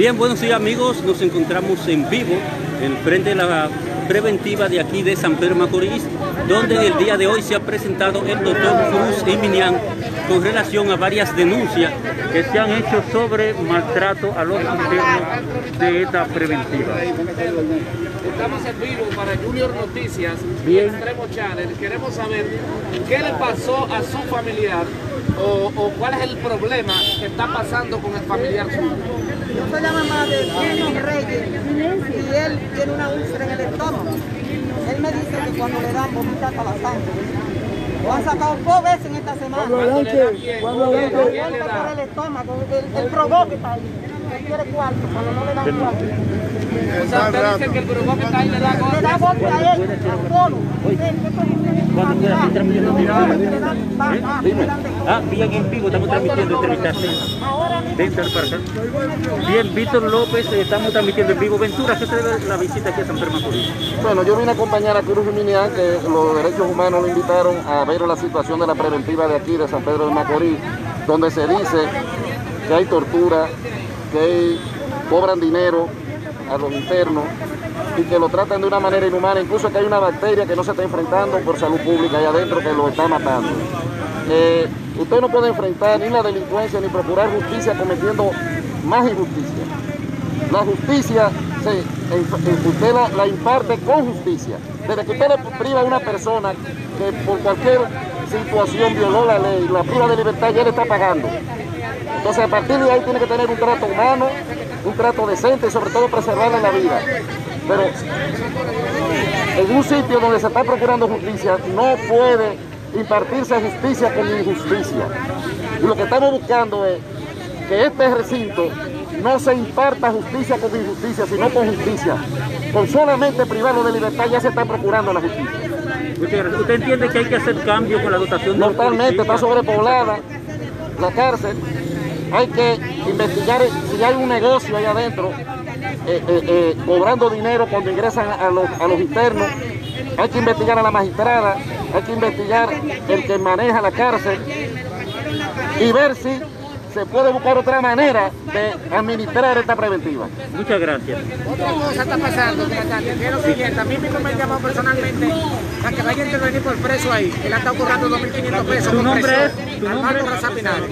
Bien, buenos días amigos, nos encontramos en vivo en frente de la preventiva de aquí de San Pedro Macorís, donde el día de hoy se ha presentado el doctor Cruz Minian con relación a varias denuncias que se han hecho sobre maltrato a los internos de esta preventiva. Estamos en vivo para Junior Noticias Bien. y Extremo Channel. Queremos saber qué le pasó a su familiar o, o cuál es el problema que está pasando con el familiar suyo. Yo soy la mamá de Kenny Reyes y él tiene una úlcera en el estómago. Él me dice que cuando le dan vomita hasta la sangre. Lo han sacado dos veces en esta semana. Cuando le por el estómago, el, el está ahí. Él quiere cuarto, cuando no le dan cuarto. Dime. bien en vivo, estamos transmitiendo entrevistas. Ahora mismo Ven, sal para acá. Bien, Víctor López, estamos transmitiendo en vivo. Ventura, ¿qué se debe la visita aquí a San Pedro Macorís? Bueno, yo vine a acompañar a Cruz Minian, que los derechos humanos lo invitaron a ver la situación de la preventiva de aquí, de San Pedro de Macorís, donde se dice que hay tortura, que cobran dinero a los internos y que lo tratan de una manera inhumana, incluso que hay una bacteria que no se está enfrentando por salud pública ahí adentro que lo está matando. Eh, usted no puede enfrentar ni la delincuencia ni procurar justicia cometiendo más injusticia. La justicia se, en- usted la, la imparte con justicia. Desde que usted le priva a una persona que por cualquier situación violó la ley, la priva de libertad, ya le está pagando. Entonces a partir de ahí tiene que tener un trato humano, un trato decente y sobre todo preservarle la vida. Pero en un sitio donde se está procurando justicia no puede impartirse justicia con injusticia. Y lo que estamos buscando es que este recinto no se imparta justicia con injusticia, sino con justicia. Con solamente privarlo de libertad ya se está procurando la justicia. ¿Usted entiende que hay que hacer cambio con la dotación de Totalmente, está sobrepoblada la cárcel. Hay que investigar si hay un negocio ahí adentro, eh, eh, eh, cobrando dinero cuando ingresan a los, a los internos. Hay que investigar a la magistrada, hay que investigar el que maneja la cárcel y ver si se puede buscar otra manera de administrar esta preventiva. Muchas gracias. Otra cosa está pasando, que es lo siguiente. A mí mismo me han llamado personalmente a que vaya a intervenir por preso ahí. Él ha estado cobrando 2.500 pesos. ¿Tu nombre presión. es? ¿Tu Armando? Rosa Pinal.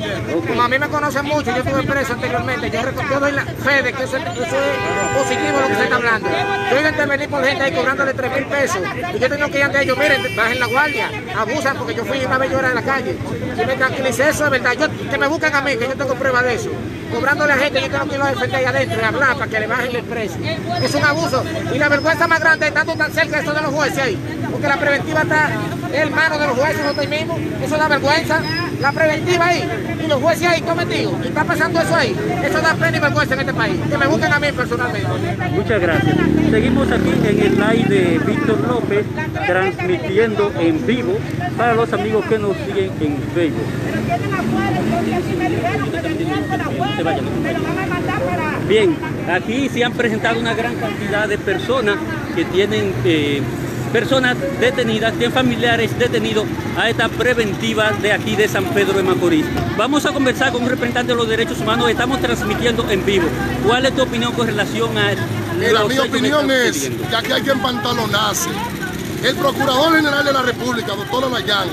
Como a mí me conocen mucho, yo estuve preso anteriormente. Yo, yo doy la fe de que eso, eso es positivo lo que se está hablando. Yo iba a intervenir por gente ahí cobrándole 3.000 pesos. Y yo tengo que ir ante ellos, miren, bajen la guardia, abusan porque yo fui una vez yo era de la calle. Y me tranquilicé, eso es verdad. Que me busquen a mí, que yo tengo prueba de eso. Cobrándole a gente, yo tengo que ir a defender ahí adentro y hablar para que le bajen el precio. Es un abuso. Y la vergüenza más grande es estando tan cerca de esto de los jueces ahí. Porque la preventiva está en manos de los jueces nosotros mismos. Eso da vergüenza. La preventiva ahí. Y los jueces ahí cometidos. Y está pasando eso ahí. Eso da pena y vergüenza en este país. Que me busquen a mí personalmente. Muchas gracias. Seguimos aquí en el live de Víctor López, transmitiendo en vivo para los amigos que nos siguen en Facebook. Bien, aquí se han presentado una gran cantidad de personas que tienen eh, personas detenidas, tienen familiares detenidos a esta preventiva de aquí de San Pedro de Macorís. Vamos a conversar con un representante de los derechos humanos, estamos transmitiendo en vivo. ¿Cuál es tu opinión con relación a Mira, mi opinión es que aquí hay que empantalonarse. El Procurador General de la República, doctor Alayán,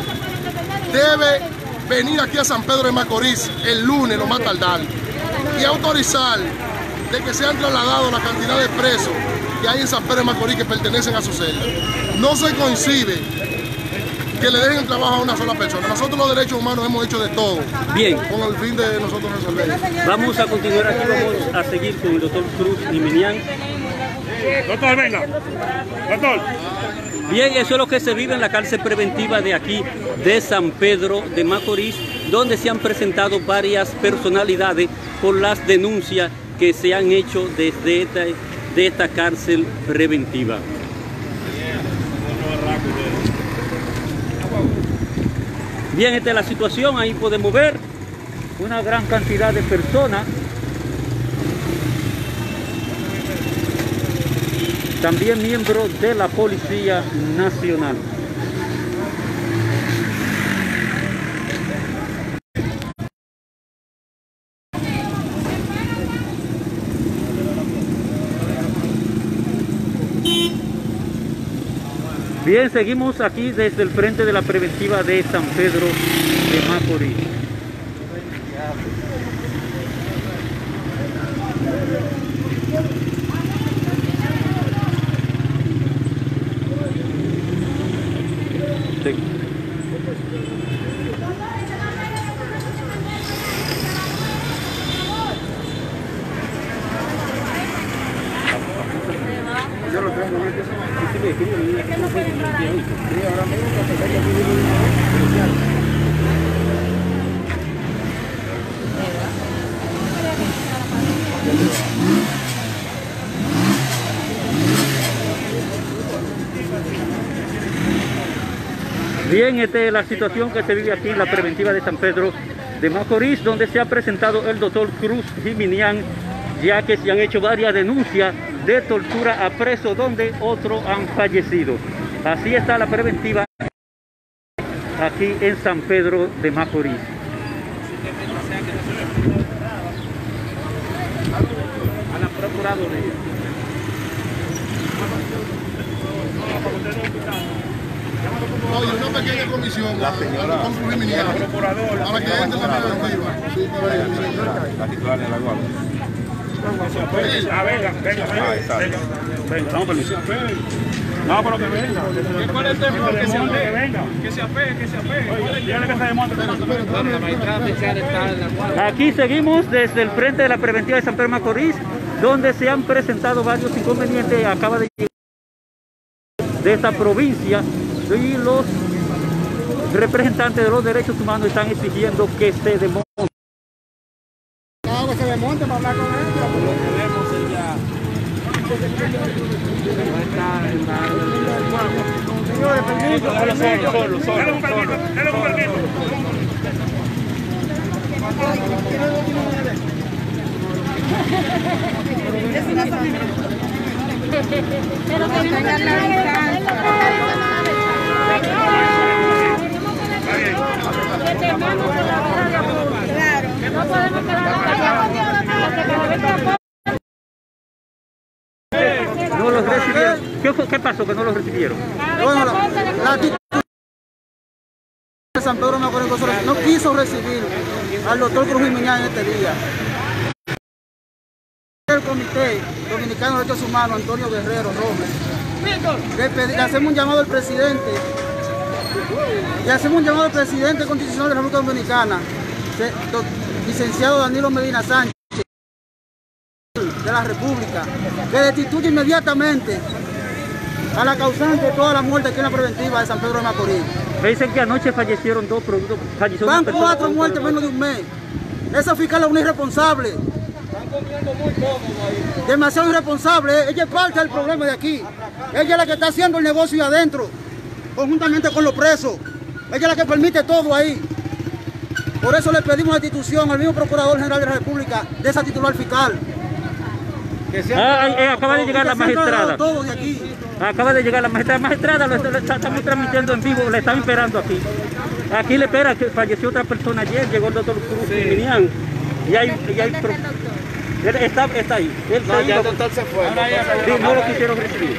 debe venir aquí a San Pedro de Macorís el lunes, lo más tardar, y autorizar de que sean trasladados la cantidad de presos que hay en San Pedro de Macorís que pertenecen a su celda. No se coincide que le dejen el trabajo a una sola persona. Nosotros los derechos humanos hemos hecho de todo Bien, con el fin de nosotros resolver. vamos a continuar aquí, vamos a seguir con el doctor Cruz y Minian. Doctor, venga. Doctor. Bien, eso es lo que se vive en la cárcel preventiva de aquí, de San Pedro de Macorís, donde se han presentado varias personalidades por las denuncias que se han hecho desde esta, de esta cárcel preventiva. Bien, esta es la situación, ahí podemos ver una gran cantidad de personas. También miembros de la Policía Nacional. Bien, seguimos aquí desde el frente de la preventiva de San Pedro de Macorís. Bien, esta es la situación que se vive aquí en la preventiva de San Pedro de Macorís, donde se ha presentado el doctor Cruz Jiminián, ya que se han hecho varias denuncias de tortura a presos donde otros han fallecido. Así está la preventiva aquí en San Pedro de Macorís. A la Procuraduría. Oye, una pequeña comisión. La señora. Para que entre la preventiva. Sí, La titular de la guardia. Ah, venga, venga, venga. Venga, que venga. Que. Aquí seguimos desde el frente de la preventiva de San Pedro Macorís, donde se han presentado varios inconvenientes. Acaba de llegar de esta provincia y los representantes de los derechos humanos están exigiendo que se demonte. Que se desmonte para hablar con él. Señores, permiso. Solo, solo, Dale un permiso, dale un permiso. Pero que la Que por la No podemos quedar No los recibieron. ¿Qué, pasó que no los recibieron? Bueno, la, de San Pedro Macorís González no quiso recibir al doctor Cruz Jiménez en este día. El Comité Dominicano de Derechos Humanos, Antonio Guerrero Robles, le, hacemos un llamado al presidente, le hacemos un llamado al presidente constitucional de la República Dominicana, licenciado Danilo Medina Sánchez, de la República, que destituya inmediatamente a la causante de toda la muerte aquí en la preventiva de San Pedro de Macorís. Me dicen que anoche fallecieron dos productos. Falleció una Van cuatro muertes en menos de un mes. Esa fiscal es una irresponsable. Demasiado irresponsable. Ella es parte del problema de aquí. Ella es la que está haciendo el negocio ahí adentro, conjuntamente con los presos. Ella es la que permite todo ahí. Por eso le pedimos la destitución al mismo Procurador General de la República de esa titular fiscal. Ah, eh, acaba de llegar la magistrada. todo de aquí. Acaba de llegar la magistrada. Magistrada, lo, lo está- estamos transmitiendo en vivo, le están esperando aquí. Aquí le espera, que falleció otra persona ayer, llegó el doctor Cruz Jiminián. Y hay, y hay pro- Él está, está ahí. Él se fue. Sí, no lo quisieron recibir.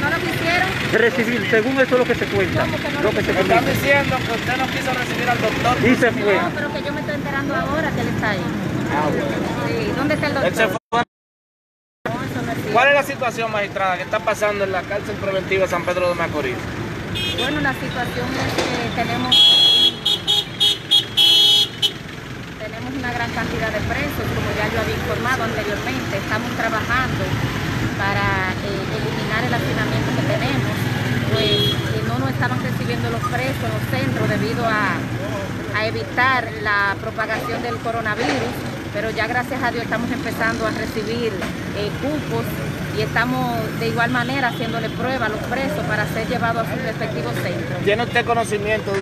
No lo quisieron. Recibir, según eso es lo que se cuenta. Lo que se Están comenta. diciendo que usted no quiso recibir al doctor. Y se fue. No, pero que yo me estoy enterando ahora que él está ahí. Sí, ¿dónde está el doctor? Él se fue. No. ¿Cuál es la situación, magistrada, que está pasando en la cárcel preventiva de San Pedro de Macorís? Bueno, la situación es que tenemos tenemos una gran cantidad de presos, como ya yo había informado anteriormente. Estamos trabajando para eh, eliminar el hacinamiento que tenemos, pues eh, no nos estaban recibiendo los presos en los centros debido a, a evitar la propagación del coronavirus, pero ya gracias a Dios estamos empezando a recibir eh, cupos y estamos de igual manera haciéndole prueba a los presos para ser llevados a sus respectivos centros. ¿Tiene usted conocimiento de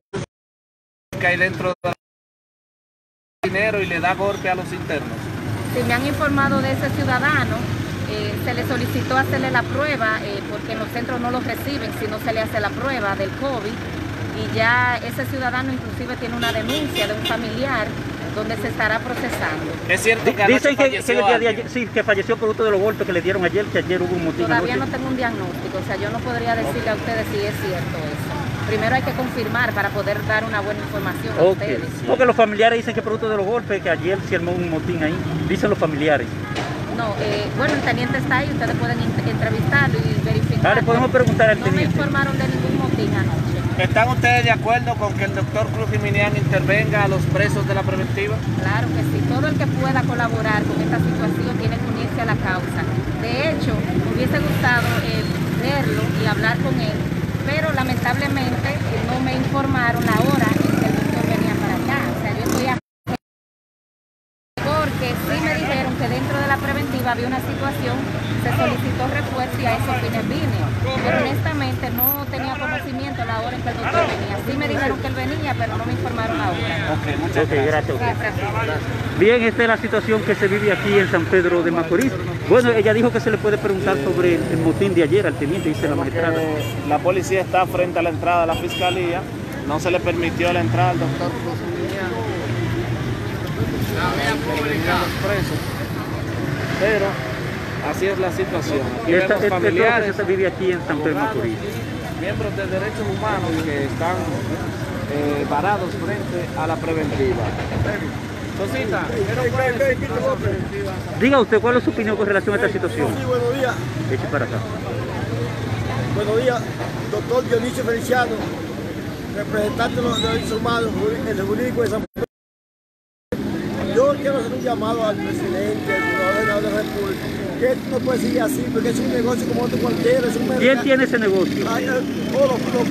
que hay dentro de dinero y le da golpe a los internos? Si me han informado de ese ciudadano, eh, se le solicitó hacerle la prueba eh, porque en los centros no los reciben si no se le hace la prueba del COVID y ya ese ciudadano inclusive tiene una denuncia de un familiar donde se estará procesando. Es cierto que Dicen que, que falleció el día de alguien. ayer, sí, que falleció producto de los golpes que le dieron ayer, que ayer hubo un motín. Todavía anoche. no tengo un diagnóstico, o sea, yo no podría decirle a ustedes si es cierto eso. Primero hay que confirmar para poder dar una buena información a Ok, ustedes. porque los familiares dicen que producto de los golpes, que ayer se armó un motín ahí, dicen los familiares. No, eh, bueno, el teniente está ahí, ustedes pueden entrevistarlo y verificar. Vale, podemos preguntar al No me teniente. informaron de ningún motín anoche. ¿Están ustedes de acuerdo con que el doctor Cruz Jiminián intervenga a los presos de la preventiva? Claro que sí, todo el que pueda colaborar con esta situación tiene que unirse a la causa. De hecho, me hubiese gustado eh, verlo y hablar con él, pero lamentablemente eh, no me informaron la hora en que el doctor venía para acá. O sea, yo estoy a... Porque sí me dijeron que dentro de la preventiva había una situación, se solicitó refuerzo y a esos fines vine. Pero honestamente no tenía conocimiento la hora en que el doctor venía. Sí me dijeron que él venía, pero no me informaron la hora. Ok, muchas gracias. gracias. Bien, esta es la situación que se vive aquí en San Pedro de Macorís. Bueno, ella dijo que se le puede preguntar sobre el, motín de ayer al teniente, dice la magistrada. La policía está frente a la entrada de la fiscalía. No se le permitió la entrada al doctor. Venían los presos. Pero así es la situación. Aquí Esta, vemos esta es lo que familiares, se vive aquí en San Pedro de Macorís. miembros de derechos humanos que están eh, parados frente a la preventiva. Cosita, ¿qué nos puede decir sobre la preventiva? Diga usted, ¿cuál es su opinión con relación a esta situación? Sí, buenos días. Eche para acá. Buenos días, doctor Dionisio Feliciano, representante de los derechos humanos, el jurídico de San Pedro. Yo quiero hacer un llamado al presidente, gobernador de la República, que esto no puede seguir así, porque es un negocio como otro cualquiera, es un ¿Quién tiene ese negocio? Eh, oh, los- los-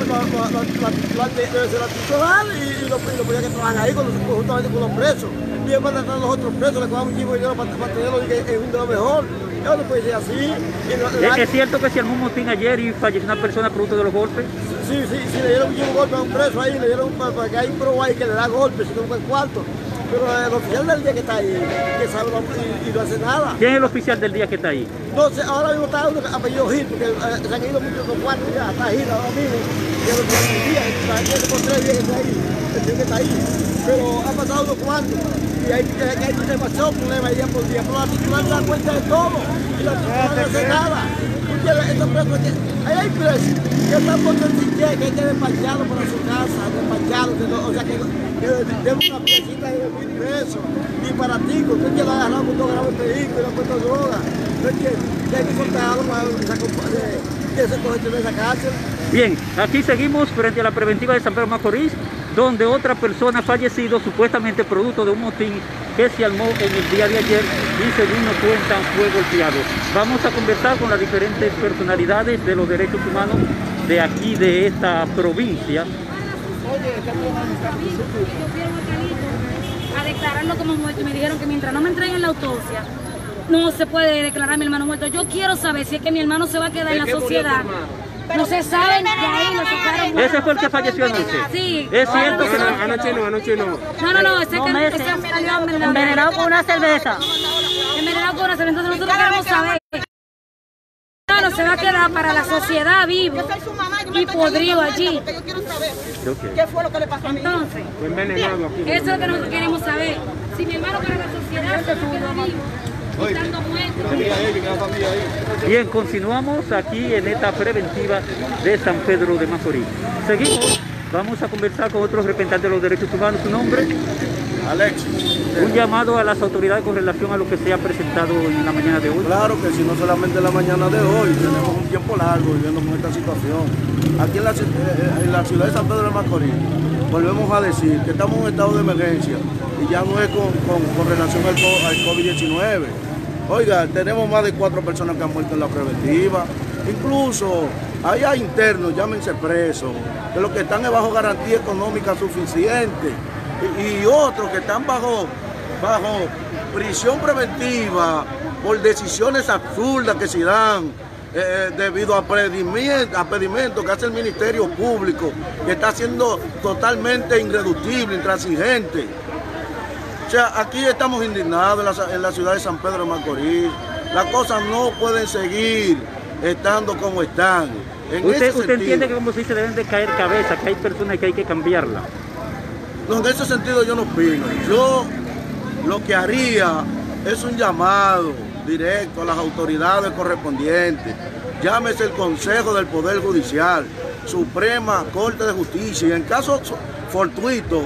y, los, los policías que trabajan ahí con los- juntamente con los presos. Y después de tratar a los otros presos, le cobramos un chivo de dinero para, para tenerlos y que es un de lo mejor. Eso no puede ser así. ¿Es, es cierto que se armó un motín ayer y falleció una persona producto de los golpes? Sí, sí, sí, le dieron un golpe a un preso ahí, le dieron para, para que hay un pro ahí que le da golpes, si no fue el cuarto. Pero el oficial del día que está ahí, que sabe lo- y, y no hace nada. ¿Quién es el oficial del día que está ahí? No sé, ahora mismo está uno apellido Gil, porque eh, se han ido muchos los cuartos ya, está Gil ahora mismo. Y el oficial del día, está ahí, por tres días que está ahí, el que está ahí. Pero ha pasado unos cuantos. Y hay, hay, hay demasiados problemas día por día. Pero la titular se da cuenta de todo. Y la titular no hace nada. Porque estos presos que, ahí hay presos que están por decir que hay que despacharlos para su casa, despacharlos, que o sea que, que deben una piecita pesos. Y para ti, usted que lo ha agarrado con dos gramos de vehículo y le ha puesto droga. Es que, que hay que soltarlo para que se coge de esa cárcel. Bien, aquí seguimos frente a la preventiva de San Pedro Macorís, donde otra persona ha fallecido supuestamente producto de un motín que se armó en el día de ayer y según nos cuentan fue golpeado. Vamos a conversar con las diferentes personalidades de los derechos humanos de aquí, de esta provincia. Yo fui al organito a declararlo como muerto y me dijeron que mientras no me entreguen la autopsia, no se puede declarar a mi hermano muerto. Yo quiero saber si es que mi hermano se va a quedar en la sociedad. No se sabe, de ahí lo sacaron. Ese fue el que falleció anoche. Sí. Es cierto que no. Anoche no, anoche no. No, no, no, ese que ese salió envenenado. Envenenado con una cerveza. Envenenado con una cerveza. Entonces nosotros queremos saber. Se va a quedar para la sociedad vivo y podrido allí. Ok. fue lo que le pasó a mí? Entonces, Fue envenenado aquí. eso es lo que nosotros queremos saber. Si mi hermano para la sociedad se queda vivo. Bien, continuamos aquí en esta preventiva de San Pedro de Macorís. Seguimos, vamos a conversar con otros representantes de los derechos humanos. ¿Su nombre? Alexis. Un llamado a las autoridades con relación a lo que se ha presentado en la mañana de hoy. Claro que sí, no solamente la mañana de hoy, tenemos un tiempo largo viviendo con esta situación. Aquí en la, ci- eh, en la ciudad de San Pedro de Macorís, volvemos a decir que estamos en un estado de emergencia y ya no es con, con- con relación al, co- al COVID-19. Oiga, tenemos más de cuatro personas que han muerto en la preventiva. Incluso hay internos, llámense presos, que los que están es bajo garantía económica suficiente y otros que están bajo, bajo prisión preventiva por decisiones absurdas que se dan eh, debido a pedimentos que hace el Ministerio Público, que está siendo totalmente irreductible, intransigente. O sea, aquí estamos indignados en la, en la ciudad de San Pedro de Macorís. Las cosas no pueden seguir estando como están. En ese Usted, entiende que como se dice deben de caer cabeza, que hay personas que hay que cambiarla. No, en ese sentido yo no opino. Yo lo que haría es un llamado directo a las autoridades correspondientes. Llámese el Consejo del Poder Judicial, Suprema Corte de Justicia y en caso fortuito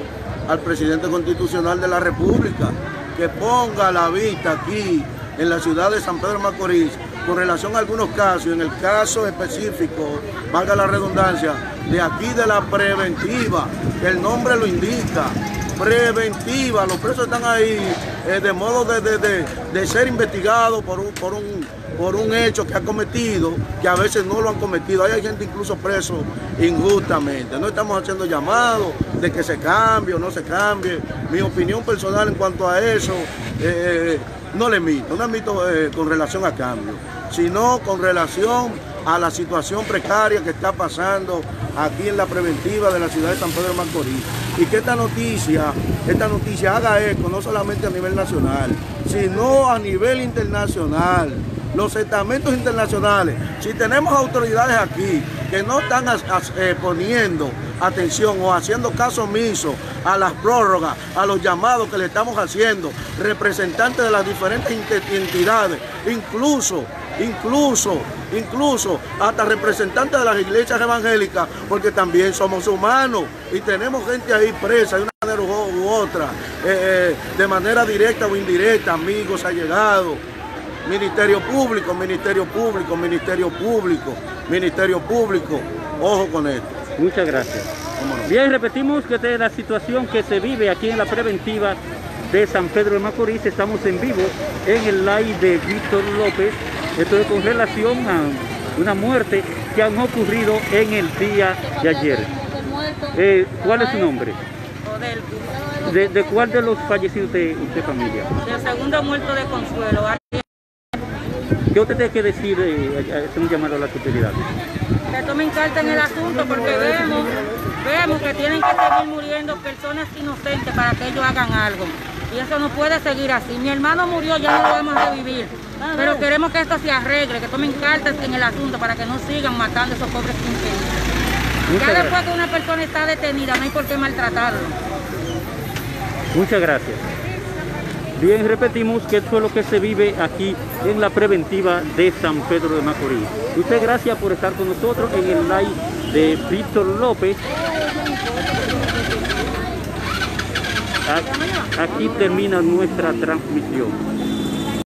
al presidente constitucional de la República que ponga la vista aquí en la ciudad de San Pedro Macorís con relación a algunos casos, en el caso específico, valga la redundancia, de aquí de la preventiva, el nombre lo indica, preventiva, los presos están ahí eh, de modo de, ser investigados por un, por, un, por un hecho que ha cometido, que a veces no lo han cometido. Hay gente incluso preso injustamente. No estamos haciendo llamados de que se cambie o no se cambie. Mi opinión personal en cuanto a eso, eh, no le emito, no emito eh, con relación a cambio, sino con relación a la situación precaria que está pasando aquí en la preventiva de la ciudad de San Pedro de Macorís. Y que esta noticia, esta noticia haga eco no solamente a nivel nacional, sino a nivel internacional. Los estamentos internacionales, si tenemos autoridades aquí que no están eh, poniendo atención o haciendo caso omiso a las prórrogas, a los llamados que le estamos haciendo, representantes de las diferentes entidades, incluso, incluso, incluso hasta representantes de las iglesias evangélicas, porque también somos humanos y tenemos gente ahí presa de una manera u otra, eh, eh, de manera directa o indirecta, amigos allegados. Ministerio Público, Ministerio Público, Ministerio Público, Ministerio Público. Ojo con esto. Muchas gracias. Bien, repetimos que esta es la situación que se vive aquí en la preventiva de San Pedro de Macorís. Estamos en vivo en el live de Víctor López. Esto es con relación a una muerte que han ocurrido en el día de ayer. Eh, ¿Cuál es su nombre? ¿De, ¿De, cuál de los fallecidos usted, usted familia? Del segundo muerto de Consuelo. ¿Qué usted tiene que decir, eh, hacer un llamado a las autoridades? Que tomen carta en el asunto porque vemos, vemos que tienen que seguir muriendo personas inocentes para que ellos hagan algo. Y eso no puede seguir así. Mi hermano murió, ya no lo vamos a revivir. Pero queremos que esto se arregle, que tomen cartas en el asunto para que no sigan matando a esos pobres infelices. Ya después que una persona está detenida, no hay por qué maltratarlo. Muchas gracias. Bien, repetimos que esto es lo que se vive aquí en la preventiva de San Pedro de Macorís. Muchas gracias por estar con nosotros en el live de Víctor López. Aquí termina nuestra transmisión.